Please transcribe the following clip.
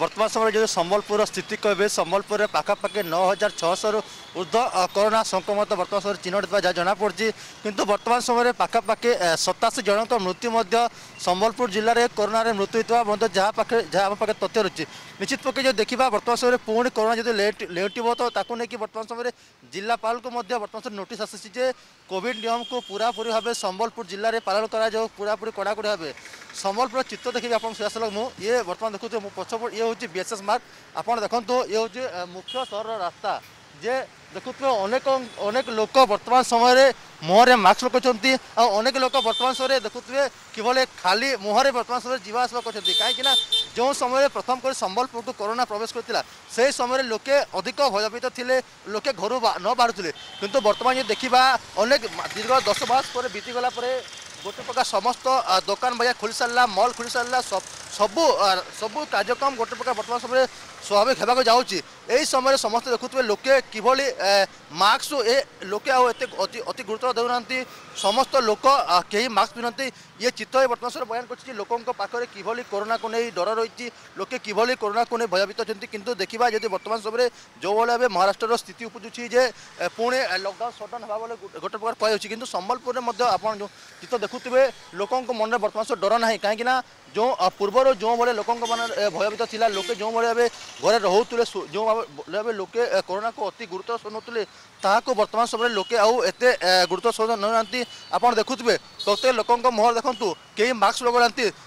ବର୍ତ୍ତମାନ ସମୟରେ ଯଦି ସମ୍ବଲପୁରର ସ୍ଥିତି କହିବେ ସମ୍ବଲପୁରରେ ପାଖାପାଖି ନଅ ହଜାର ଛଅଶହରୁ ଉର୍ଦ୍ଧ୍ୱ କରୋନା ସଂକ୍ରମିତ ବର୍ତ୍ତମାନ ସମୟରେ ଚିହ୍ନଟ ଥିବା ଯାହା ଜଣାପଡ଼ୁଛି କିନ୍ତୁ ବର୍ତ୍ତମାନ ସମୟରେ ପାଖାପାଖି ସତାଅଶୀ ଜଣଙ୍କ ମୃତ୍ୟୁ ମଧ୍ୟ ସମ୍ବଲପୁର ଜିଲ୍ଲାରେ କରୋନାରେ ମୃତ୍ୟୁ ହୋଇଥିବା ମଧ୍ୟ ଯାହା ପାଖରେ ଯାହା ଆମ ପାଖରେ ତଥ୍ୟ ରହିଛି ନିଶ୍ଚିତ ପକ୍ଷେ ଯଦି ଦେଖିବା ବର୍ତ୍ତମାନ ସମୟରେ ପୁଣି କରୋନା ଯଦି ଲେଉଟିବ ତ ତାକୁ ନେଇକି ବର୍ତ୍ତମାନ ସମୟରେ ଜିଲ୍ଲାପାଳଙ୍କୁ ମଧ୍ୟ ବର୍ତ୍ତମାନ ସମୟରେ ନୋଟିସ୍ ଆସିଛି ଯେ କୋଭିଡ଼ ନିୟମକୁ ପୁରାପୁରି ଭାବେ ସମ୍ବଲପୁର ଜିଲ୍ଲାରେ ପାଳନ କରାଯାଉ ପୁରାପୁରି କଡ଼ାକଡ଼ି ଭାବେ সম্বলপুর চিত্র দেখি আপনার সোজা সলক ইয়ে বর্তমান দেখুছি পছপট ইয়ে হচ্ছে বিএসএস মার্ক আপনার দেখুন ইয়ে হচ্ছে মুখ্য সহর রাস্তা যে দেখুবে অনেক অনেক লোক বর্তমান সময় মুহে মাস্ক লোকছেন অনেক লোক বর্তমান সময় দেখুবে কিভাবে খালি মুহে বর্তমান সময় যা আসবা করছেন কাইকি না যে সময় প্রথম করে সম্বলপুর করোনা প্রবেশ করেছিল সেই সময় লোকে অধিক ভয়ভীত লোকে ঘর নুলে কিন্তু বর্তমান দেখা অনেক দীর্ঘ দশ মাস পরে বিগলা পরে গোটে প্রকার সমস্ত দোকান বাজার খোলি সারা মল খোলি সারা সবু সবু কার্যক্রম গোটে প্রকার বর্তমান সময় স্বাভাবিক হওয়া যাচ্ছে এই সময় সমস্ত দেখুবে লোকে কিভাবে মাস্ক এ লোকে আতে অতি গুরুত্ব দেউনা সমস্ত লোক কে মাস্ক পিঁধতে ইয়ে চিত্র বর্তমান সময় বয়ান করছে যে লোক পাখে কিভাবে করোনা নিয়ে ডর রয়েছে লোকে কিভাবে করোনা নিয়ে ভয়ভীত অনেক কিন্তু দেখা যদি বর্তমান সময় যেভাবে এবার মহারাষ্ট্রর স্থিতি উপজুছি যে পুঁ লকডাউন সটডাউন হওয়া বেলে গোটে প্রকার কুয়া কিন্তু সম্বলপুরের আপনার গীত দেখুবে লোক মনে বর্তমান সব ডর না কিন্তু না যে পূর্বর যেভাবে লোক ভয়ভীত লা লোকে যেভাবে এবার ঘরে রহুলে যেভাবে লোকে করোনাকে অতি গুরুত্ব শুণুলে তাহলে বর্তমান সময় লোকে আউ এত গুরুত্ব সহ নেওয়া আপনার দেখুবে প্রত্যেক লোক মহল দেখুন কেউ মাস্ক লগাতে